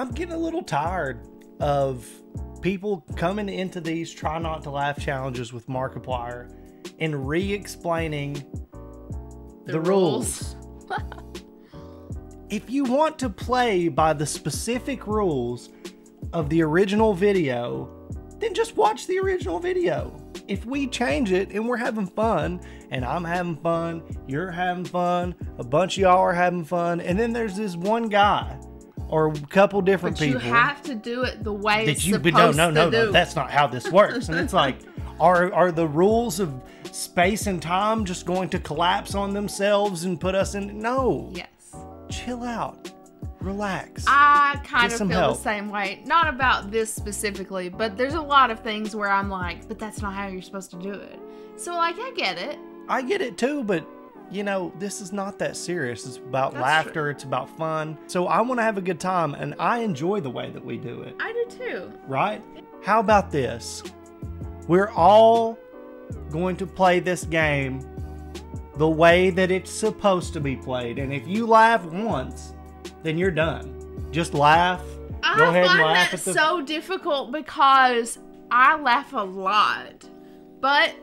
I'm getting a little tired of people coming into these try not to laugh challenges with Markiplier and re-explaining the, The rules. rules. if you want to play by the specific rules of the original video, then just watch the original video. If we change it and we're having fun, and I'm having fun, you're having fun, a bunch of y'all are having fun, and then there's this one guy or a couple different But you have to do it the way that it's you supposed but no no no to do. no that's not how this works and it's like are are the rules of space and time just going to collapse on themselves and put us in no yes. chill out relax I kind of feel help. the same way. Not about this specifically, but there's a lot of things where I'm like, but that's not how you're supposed to do it. So like, I get it. I get it too, but you know, this is not that serious. It's about That's laughter, it's about fun. So I want to have a good time and I enjoy the way that we do it, I do too. right? How about this? We're all going to play this game the way that it's supposed to be played. And if you laugh once, then you're done. Just laugh. I Go ahead and laugh that at the so difficult because I laugh a lot. But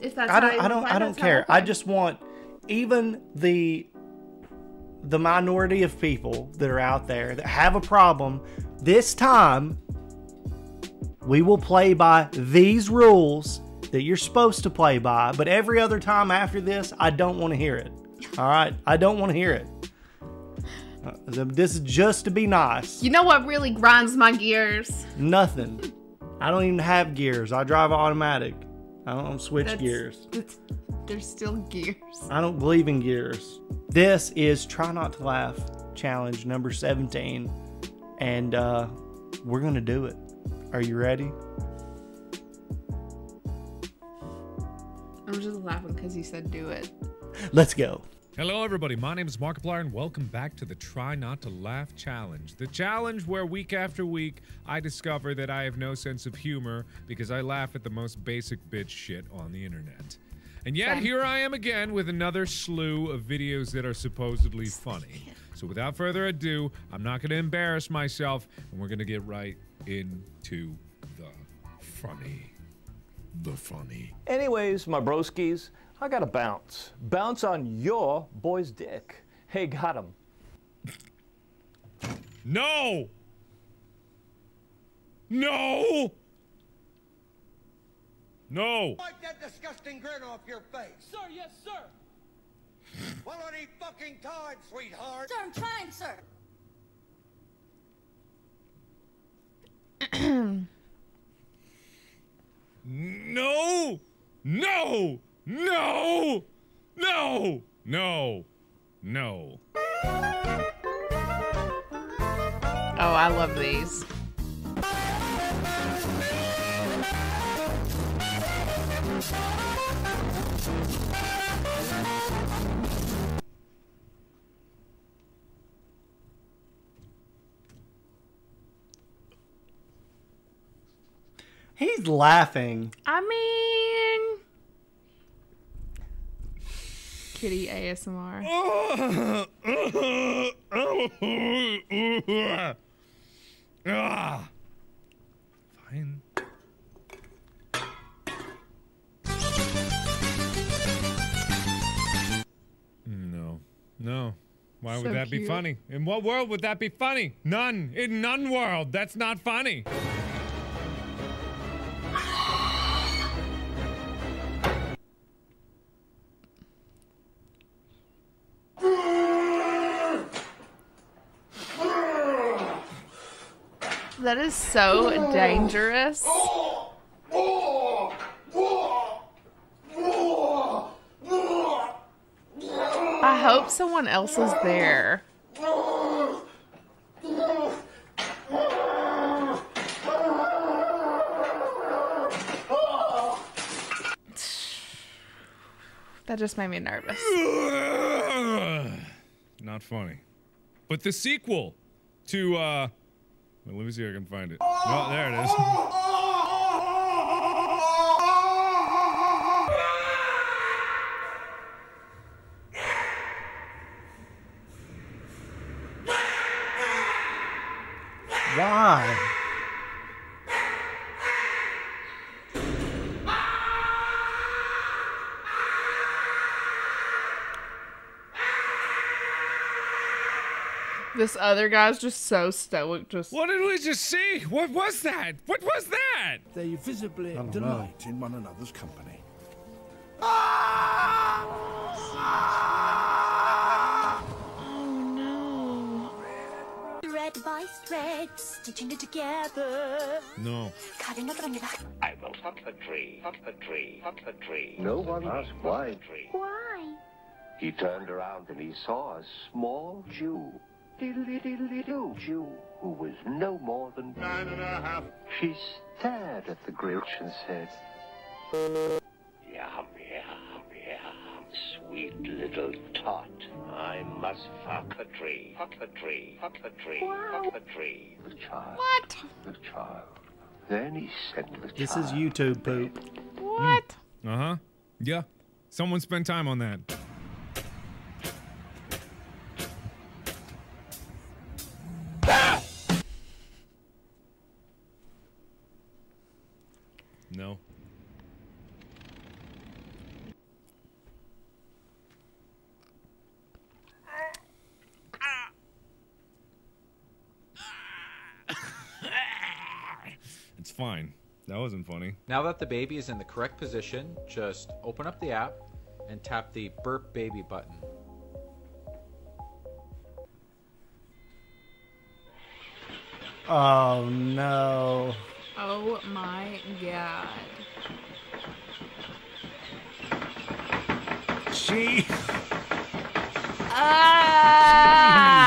if that's I don't I don't I don't care. I just want even the the minority of people that are out there that have a problem this time we will play by these rules that you're supposed to play by, but every other time after this, I don't want to hear it. All right? I don't want to hear it. Uh, This is just to be nice. You know what really grinds my gears? Nothing. I don't even have gears. I drive automatic. I don't switch That's- gears. That's, there's still gears. I don't believe in gears. This is Try Not to Laugh challenge number 17. And uh, we're going to do it. Are you ready? I'm just laughing because you said do it. Let's go. Hello, everybody. My name is Markiplier, and welcome back to the Try Not to Laugh Challenge. The challenge where week after week I discover that I have no sense of humor because I laugh at the most basic bitch shit on the internet. And yet, Same. here I am again with another slew of videos that are supposedly funny. So, without further ado, I'm not going to embarrass myself, and we're going to get right into the funny. The funny. Anyways, my broskies, I gotta bounce. Bounce on your boy's dick. Hey, got him. No! No! No! Wipe that disgusting grin off your face. Sir, yes, sir. Well, any fucking time, sweetheart. Sir, I'm trying, sir. No! No! No! No! No! No. Oh, I love these. He's laughing. I mean, kitty ASMR. Ah. No. Why So would that be funny? In what world would that be funny? None. In none world. That's not funny. That is so dangerous. I hope someone else is there. That just made me nervous. Not funny. But the sequel to uh let me see if I can find it. Oh, there it is. Why? This other guy's just so stoic. Just What did we just see? What was that? What was that? They visibly don't delight in one another's company. oh no! Thread by thread, stitching it together. No. Cutting a thread. I will fuck the tree, fuck the tree, fuck the tree. No one asked why. Why? He turned around and he saw a small Jew. Diddly diddly do Jew, who was no more than Nine and a half. She stared at the Grinch and said, Yum, yum, yum. Sweet little tot. I must fuck the tree, fuck the tree, fuck the tree, fuck the tree. The child, What? the child. Then he sent the This child. is YouTube poop. What? Uh huh. Yeah. Someone spent time on that. It's fine. That wasn't funny. Now that the baby is in the correct position, just open up the app and tap the burp baby button. Oh no. Oh my god. She. Ah!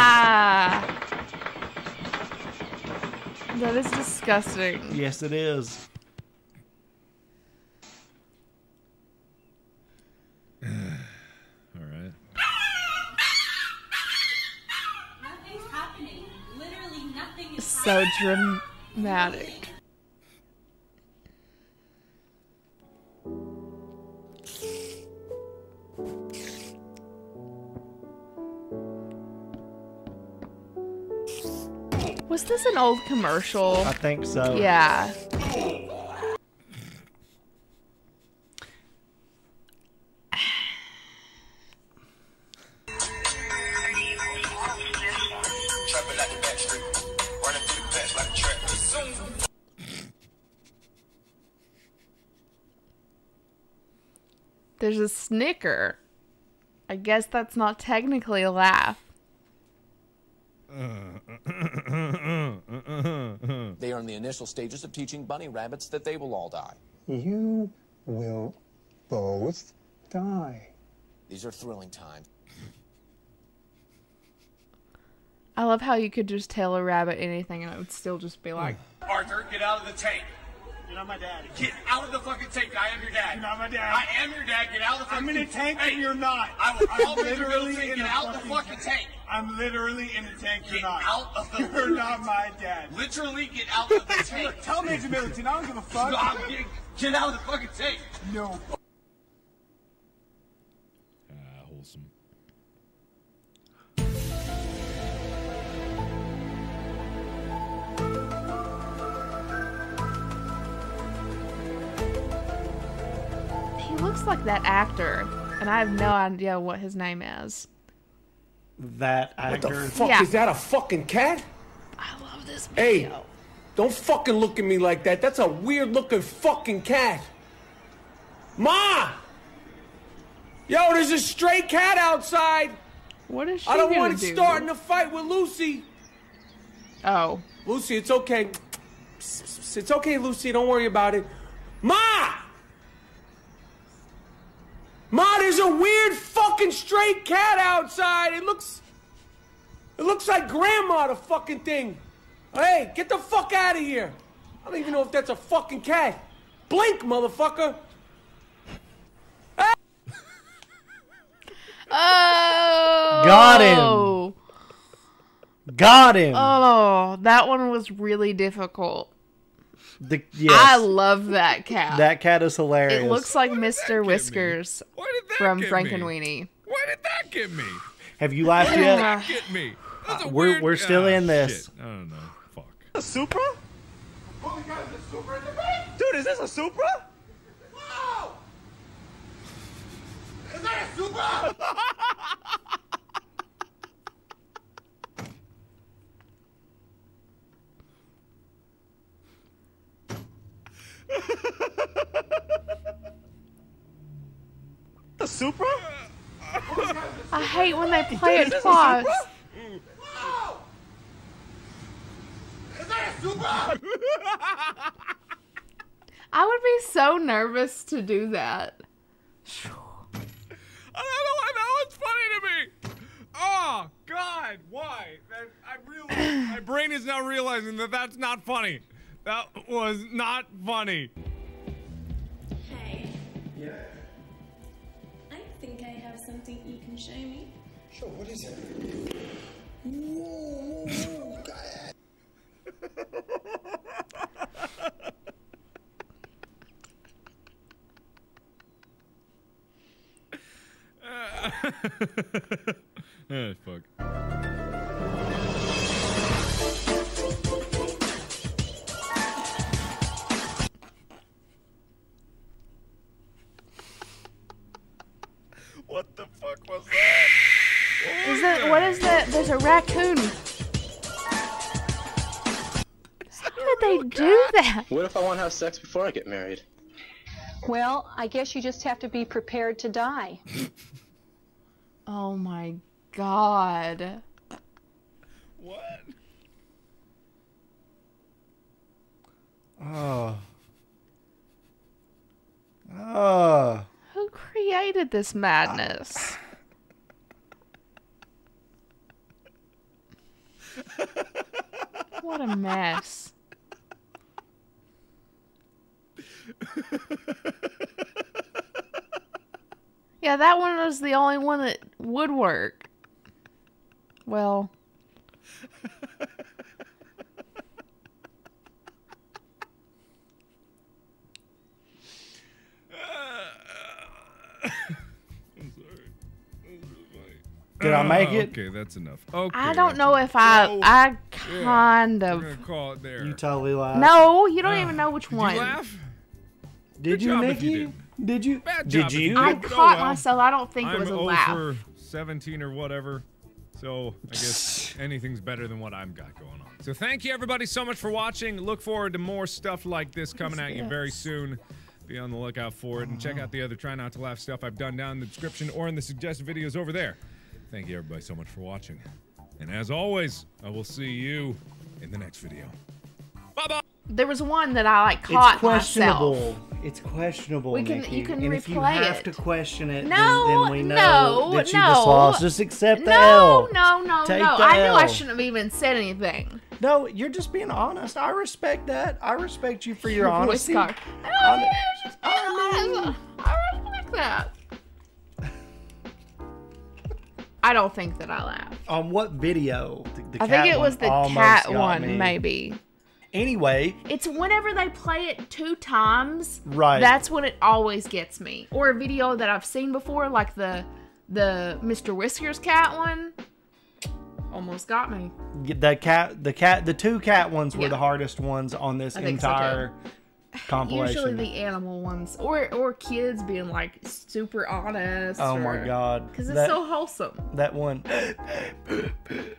That is disgusting. Yes, it is. All right. Nothing's happening. Literally nothing is So dramatic. Was this an old commercial? I think so. Yeah. There's a snicker. I guess that's not technically a laugh. Uh, They are in the initial stages of teaching bunny rabbits that they will all die. You will both die. These are thrilling times. I love how you could just tell a rabbit anything and it would still just be like, Arthur, get out of the tank. You're not my daddy. Get out of the fucking tank. I am your dad. You're not my dad. I am your dad. Get out of the fucking tank. I'm in a tank and you're not. I will call Major Middleton. Get out of the fucking tank. I'm literally in the tank. You're not. out of the You're not my dad. Literally get out of the tank. Tell Major Middleton. I don't give a fuck. get, get out of the fucking tank. No. Looks like that actor, and I have no idea what his name is. That actor. What the Fuck, Yeah. is that a fucking cat? I love this video. Hey, don't fucking look at me like that. That's a weird looking fucking cat. Ma! Yo, there's a stray cat outside. What is she I don't want it do? starting a fight with Lucy. Oh, Lucy, it's okay. It's okay, Lucy. Don't worry about it. Ma! There's a weird fucking stray cat outside. It looks. It looks like grandma, the fucking thing. Hey, get the fuck out of here. I don't even know if that's a fucking cat. Blink, motherfucker. oh, Got him. Got him. Oh, that one was really difficult. The- yes. I love that cat. that cat is hilarious. it looks like Mr. Whiskers Why did that from get Frank me? and Weenie. Why did that get me? Have you laughed yet? that get me? That's a We're- weird- we're still Ah, in this. shit. I don't know. Fuck. a Supra? Oh my God, is this super in the back? Dude, is this a Supra? Wow! Is that a Supra? A Supra? I hate when they play it this a twice. Supra? Is that a Supra? I would be so nervous to do that. I don't know why that one's funny to me. Oh God, why? That, I really, my brain is now realizing that that's not funny. That was not funny. Hey, Yeah. I think I have something you can show me. Sure, what is it? Whoa, whoa, whoa, God. Ah, fuck. What is that? There's a raccoon. How did they do that? What if I want to have sex before I get married? Well, I guess you just have to be prepared to die. Oh my god. What? Oh. Oh. Who created this madness? What a mess. Yeah, that one was the only one that would work. Well, Did I make it? Okay, that's enough. Okay. I don't know if I So, I yeah, kind we're of gonna call it there. You totally lied. No, you don't even know which Did one. you laugh? Did Good you, job if Nikki? you did. you? Bad did job you? you I did. Oh, caught well. myself. I don't think I'm it was a 0 laugh. for 17 or whatever. So I guess anything's better than what I've got going on. So thank you everybody so much for watching. Look forward to more stuff like this coming at you very soon. Be on the lookout for it and check out the other Try Not to Laugh stuff I've done down in the description or in the suggested videos over there. Thank you everybody so much for watching. And as always, I will see you in the next video. There was one that I like caught it's questionable. myself. It's questionable, We can- Nikki. you can and if you replay have it. to question it, No, then, then we know no, that you no. just lost. Just accept the no, L. no, no, Take no. the I knew I L. shouldn't have even said anything. No, you're just being honest. I respect that. I respect you for your Voice honesty. card. No, I you just honest. I respect that. I don't think that I laughed. On what video? The, the I think it was the cat one, me. maybe. Anyway, It's whenever they play it two times. Right. That's when it always gets me. Or a video that I've seen before, like the the Mr. Whiskers cat one. Almost got me. the cat, the cat, the two cat ones were Yeah. the hardest ones on this think so, entire compilation. Usually the animal ones, or or kids being like super honest. Oh my God. Because it's That- so wholesome. that one,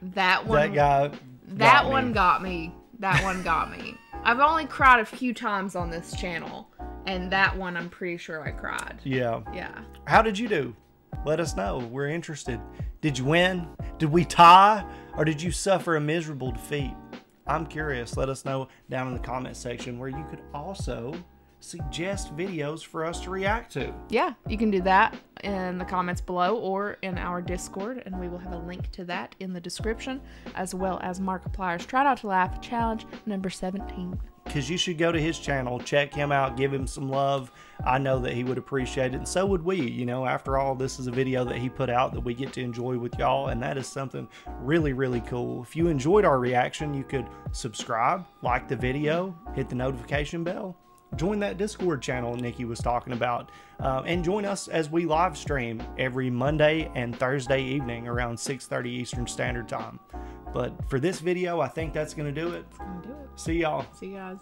That one. that guy. That got me. one got me. That one got me. I've only cried a few times on this channel, and that one I'm pretty sure I cried. Yeah. Yeah. How did you do? Let us know. We're interested. Did you win? Did we tie? Or did you suffer a miserable defeat? I'm curious. Let us know down in the comment section where you could also suggest videos for us to react to. Yeah, you can do that in the comments below or in our Discord, and we will have a link to that in the description, as well as Markiplier's Try Not to Laugh Challenge number 17. Because you should go to his channel, check him out, give him some love. I know that he would appreciate it, and so would we. You know, after all, this is a video that he put out that we get to enjoy with y'all, and that is something really, really cool. If you enjoyed our reaction, you could subscribe, like the video, hit the notification bell, join that Discord channel Nikki was talking about, uh, and join us as we live stream every Monday and Thursday evening around 6:30 Eastern Standard Time. But for this video, I think that's going to do it. Gonna do it. See y'all. See you guys.